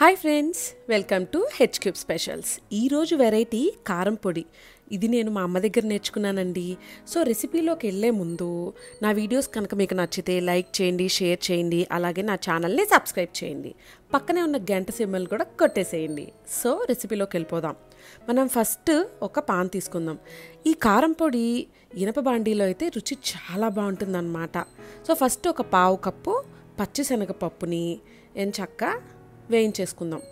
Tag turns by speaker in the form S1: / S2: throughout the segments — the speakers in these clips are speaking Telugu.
S1: Hi friends welcome to H cube specials ఈరోజు వెరైటీ కారం పొడి. ఇది నేను మా అమ్మ దగ్గర నేర్చుకున్నానండి. సో రెసిపీలోకి వెళ్ళే ముందు నా వీడియోస్ కనుక మీకు నచ్చితే లైక్ చేయండి షేర్ చేయండి అలాగే నా ఛానల్ని సబ్స్క్రైబ్ చేయండి. పక్కనే ఉన్న గంట సింబల్ కూడా కొట్టేసేయండి. సో రెసిపీలోకి వెళ్ళిపోదాం. మనం ఫస్ట్ ఒక పాన్ తీసుకుందాం. ఈ కారం పొడి ఇనప బాండీలో అయితే రుచి చాలా బాగుంటుందన్నమాట. సో ఫస్ట్ ఒక పావు కప్పు పచ్చిశనగపప్పుని ఎంచక్క వేయించేసుకుందాం.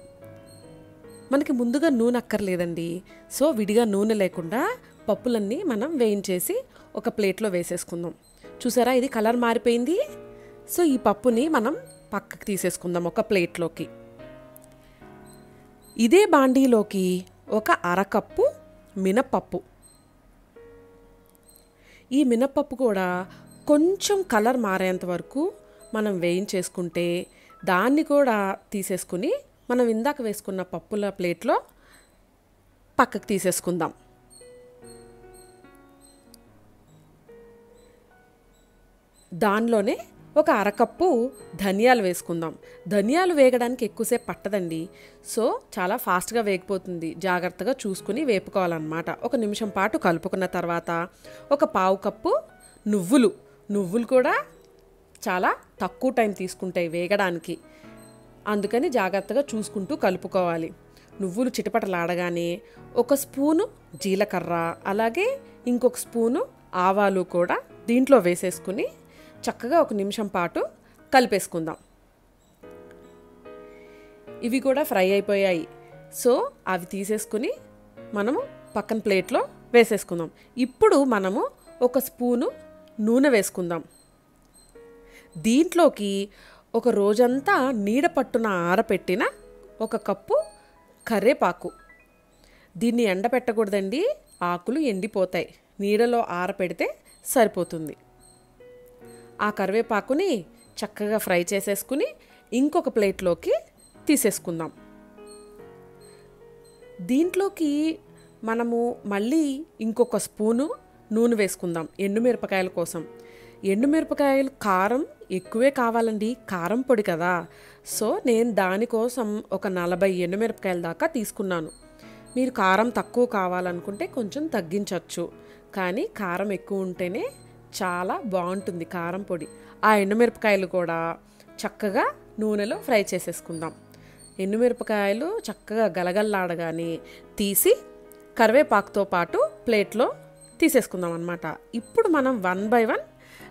S1: మనకి ముందుగా నూనె అక్కర్లేదండి. సో విడిగా నూనె లేకుండా పప్పులన్నీ మనం వేయించేసి ఒక ప్లేట్లో వేసేసుకుందాం. చూసారా ఇది కలర్ మారిపోయింది. సో ఈ పప్పుని మనం పక్కకు తీసేసుకుందాం ఒక ప్లేట్లోకి. ఇదే బాండీలోకి ఒక అరకప్పు మినపప్పు ఈ మినపప్పు కూడా కొంచెం కలర్ మారేంత వరకు మనం వేయించేసుకుంటే దాన్ని కూడా తీసేసుకుని మనం ఇందాక వేసుకున్న పప్పుల ప్లేట్లో పక్కకు తీసేసుకుందాం. దానిలోనే ఒక అరకప్పు ధనియాలు వేసుకుందాం. ధనియాలు వేగడానికి ఎక్కువసేపు పట్టదండి. సో చాలా ఫాస్ట్గా వేగిపోతుంది. జాగ్రత్తగా చూసుకుని వేపుకోవాలన్నమాట. ఒక నిమిషం పాటు కలుపుకున్న తర్వాత ఒక పావు కప్పు నువ్వులు. నువ్వులు కూడా చాలా తక్కువ టైం తీసుకుంటాయి వేగడానికి. అందుకని జాగ్రత్తగా చూసుకుంటూ కలుపుకోవాలి. నువ్వులు చిటపటలాడగానే ఒక స్పూను జీలకర్ర అలాగే ఇంకొక స్పూను ఆవాలు కూడా దీంట్లో వేసేసుకుని చక్కగా ఒక నిమిషం పాటు కలిపేసుకుందాం. ఇవి కూడా ఫ్రై అయిపోయాయి. సో అవి తీసేసుకుని మనము పక్కన ప్లేట్లో వేసేసుకుందాం. ఇప్పుడు మనము ఒక స్పూను నూనె వేసుకుందాం. దీంట్లోకి ఒక రోజంతా నీడ పట్టున ఆరపెట్టిన ఒక కప్పు కర్రేపాకు. దీన్ని ఎండపెట్టకూడదండి. ఆకులు ఎండిపోతాయి. నీడలో ఆరపెడితే సరిపోతుంది. ఆ కరివేపాకుని చక్కగా ఫ్రై చేసేసుకుని ఇంకొక ప్లేట్లోకి తీసేసుకుందాం. దీంట్లోకి మనము మళ్ళీ ఇంకొక స్పూను నూనె వేసుకుందాం. ఎండుమిరపకాయల కోసం. ఎండుమిరపకాయలు కారం ఎక్కువే కావాలండి కారం పొడి కదా. సో నేను దానికోసం ఒక నలభై ఎండుమిరపకాయల దాకా తీసుకున్నాను. మీరు కారం తక్కువ కావాలనుకుంటే కొంచెం తగ్గించవచ్చు కానీ కారం ఎక్కువ ఉంటేనే చాలా బాగుంటుంది కారం పొడి. ఆ ఎండుమిరపకాయలు కూడా చక్కగా నూనెలో ఫ్రై చేసేసుకుందాం. ఎండుమిరపకాయలు చక్కగా గలగల్లాడగానే తీసి కరివేపాకుతో పాటు ప్లేట్లో తీసేసుకుందాం అనమాట ఇప్పుడు మనం వన్ బై వన్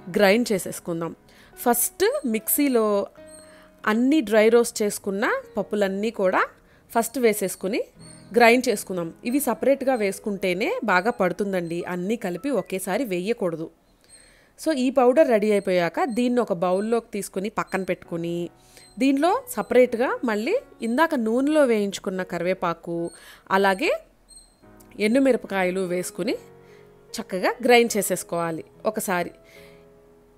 S1: గ్రైండ్ చేసేసుకుందాం. ఫస్ట్ మిక్సీలో అన్ని డ్రై రోస్ట్ చేసుకున్న పప్పులన్నీ కూడా ఫస్ట్ వేసేసుకుని గ్రైండ్ చేసుకుందాం. ఇవి సపరేట్గా వేసుకుంటేనే బాగా పడుతుందండి. అన్నీ కలిపి ఒకేసారి వేయకూడదు. సో ఈ పౌడర్ రెడీ అయిపోయాక దీన్ని ఒక బౌల్లోకి తీసుకుని పక్కన పెట్టుకుని దీనిలో సపరేట్గా మళ్ళీ ఇందాక నూనెలో వేయించుకున్న కరివేపాకు అలాగే ఎండుమిరపకాయలు వేసుకుని చక్కగా గ్రైండ్ చేసేసుకోవాలి. ఒకసారి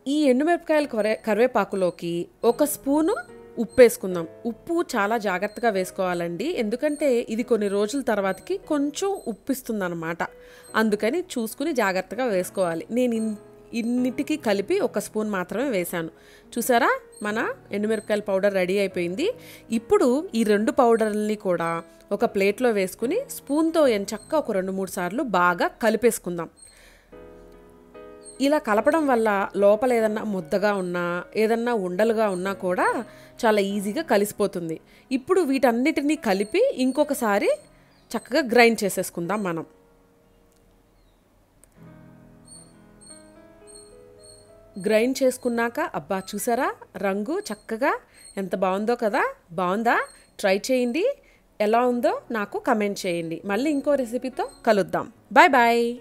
S1: ఈ ఎండుమిరపకాయల కరే కరివేపాకులోకి ఒక స్పూను ఉప్పు వేసుకుందాం ఉప్పు చాలా జాగ్రత్తగా వేసుకోవాలండి. ఎందుకంటే ఇది కొన్ని రోజుల తర్వాతకి కొంచెం ఉప్పిస్తుందన్నమాట. అందుకని చూసుకుని జాగ్రత్తగా వేసుకోవాలి. నేను ఇన్నిటికీ కలిపి ఒక స్పూన్ మాత్రమే వేశాను. చూసారా? మన ఎండుమిరపకాయల పౌడర్ రెడీ అయిపోయింది. ఇప్పుడు ఈ రెండు పౌడర్ని కూడా ఒక ప్లేట్లో వేసుకుని స్పూన్తో ఎంచక్క ఒక రెండు మూడు సార్లు బాగా కలిపేసుకుందాం. ఇలా కలపడం వల్ల లోపల ఏదన్నా ముద్దగా ఉన్నా ఏదన్నా ఉండలుగా ఉన్నా కూడా చాలా ఈజీగా కలిసిపోతుంది. ఇప్పుడు వీటన్నిటినీ కలిపి ఇంకొకసారి చక్కగా గ్రైండ్ చేసేసుకుందాం మనం. గ్రైండ్ చేసుకున్నాక అబ్బా చూసారా? రంగు చక్కగా ఎంత బాగుందో కదా? బాగుందా? ట్రై చేయండి. ఎలా ఉందో నాకు కమెంట్ చేయండి. మళ్ళీ ఇంకో రెసిపీతో కలుద్దాం. Bye bye.